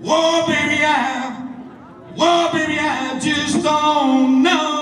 Whoa, baby, I, whoa, baby, I just don't know.